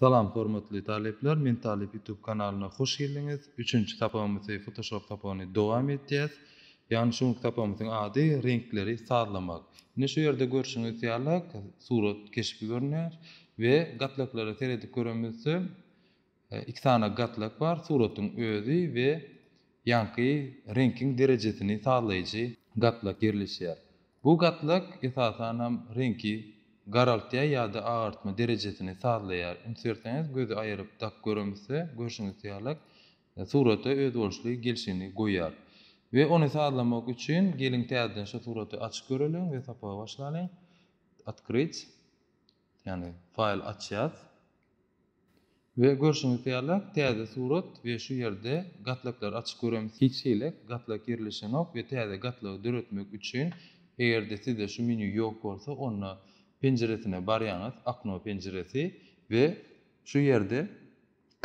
Salam hormatly talyplar men talyp ýutub kanalyna hoş geldiňiz üçünji sapagymysy fotoshop sapagyny dowam etýäs ýagny şu günki sapagymysyň ady reňkleri sazlamak ine şu ýerde görşüňiz ýaly surat keşbi görünýär we gatlaklara seredip göremizde Iki sany gatlak bar, suratyň özi we ýaňky reňkiň derejesini sazlaýjy gatlak ýerleşýär. Bu gatlak esasan hem reňki garaltýar ýa-da agartma derejesini sazlaýar. Üns berseňiz, gözi aýyryp dak göremizde, görşüňiz ýalak, surata özboluşly gelşini goýýar. We ony sazlamak üçin geliň täzeden şu suraty açyp göreliň we sapaga başlalyň. Otkryt. Ýagny faýl açýas we görşüňiz ýaly täze surat we şu ýerde gatlaklary açyp göremiz. Hiç hili gatlak ýerleşenok we täze gatlagy döretmek üçin egerde sizde şu menýu ýok bolsa onda penjiresine barýaňyz, okno penjiresi we şu ýerde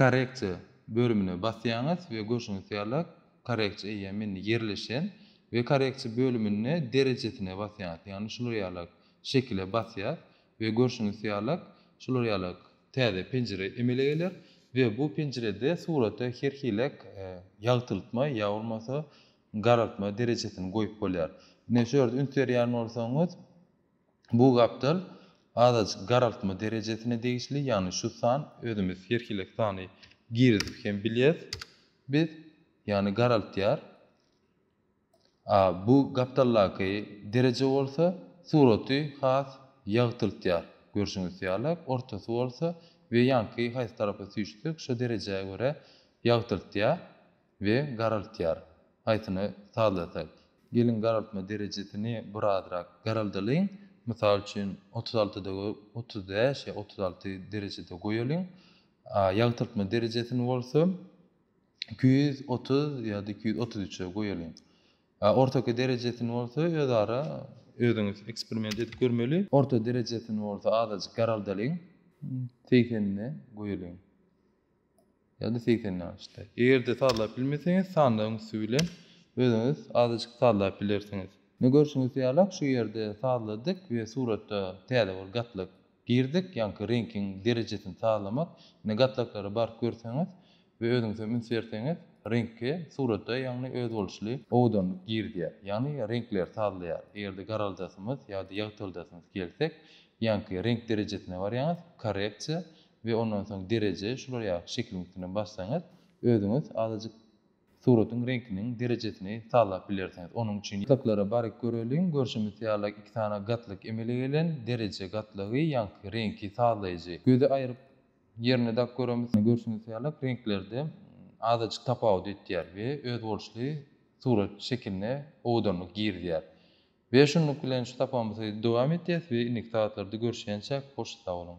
Korreksiýa bölümine basýaňyz we görşüňiz ýaly, korreksiýa eýýäm indi ýerleşen we korreksiýa bölüminde derejesine basýaňyz, ýagny şular ýaly şekile basýas we görşüňiz ýaly, şular ýaly täze penjire emele geler we bu penjirede surata her hili ýagtyltma ýa bolmasa garaltma derejesini goýup bolýar. Ine şu ýerde üns berýän bolsaňyz, Bu gapdal azajyk garaltma derejesine degişli, ýagny şu san, özümiz her hili sany girizip hem bilýäs biz, ýagny garaltýar. A bu gapdaldaky dereje bolsa suraty has ýagtyltýar. Görşüňiz ýalyk, ortasy bolsa we ýanky haýsy tarapa süýşsek şo derejä görä ýagtyltýar. We garaltýar. Haýsyny sazlasak. Geliň garaltma derejesini birazrak garaldalyň. Mysal üçin otuz altyda otuz bäş ýa otuz alty derejede goýalyň. A ýagtyltma derejesini bolsa iki ýüz otuz ýa-da iki ýüz otuz üçe goýalyň. A ortaky derejesini bolsa özara özüňiz eksperiment edip görmeli. Orta derejesini bolsa azajyk garaldalyň. Segsenine goýalyň. ýa-da segsen ýaşda. Eger-de sazlap bilmeseňiz, sanlaryň üsti bilen özüňiz azajyk sazlap bilersiňiz. Ine görşüňiz ýaly-ak şu ýerde sazladyk we suratda täze bir gatlak girdik, ýaňky reňkiň derejesini sazlamak. Ine gatlaklara baryp görseňiz we özüňiz hem üns berseňiz, reňki suratda ýagny özboluşly owadanlyk girizýär. Ýagny reňkleri sazlaýar. Eger-de garaldasymyz ýa-da ýagtyldasymyz gelsek, ýaňky reňk derejesine barýaňyz, korreksiýa, we ondan soň dereje şular ýaly şekiliň üstüne bassaňyz özüňiz azajyk suratyň reňkiniň derejesini sazlap bilersiňiz onuň üçin Gatlaklara baryp göreliň, görşümiz ýaly iki sany gatlak emele gelen, dereje gatlagy, ýaňky reňki sazlaýjy, gözi aýryp ýerine dakyp göremiz. Görşüňiz ýalak reňklerde azajyk tapawut etýär we özboluşly surat şekiline owadanlyk girizýär. We şunluk bilen şu sapamyzy dowam etýäs we indiki sagatlarda görüşýänçäk hoş sag boluň.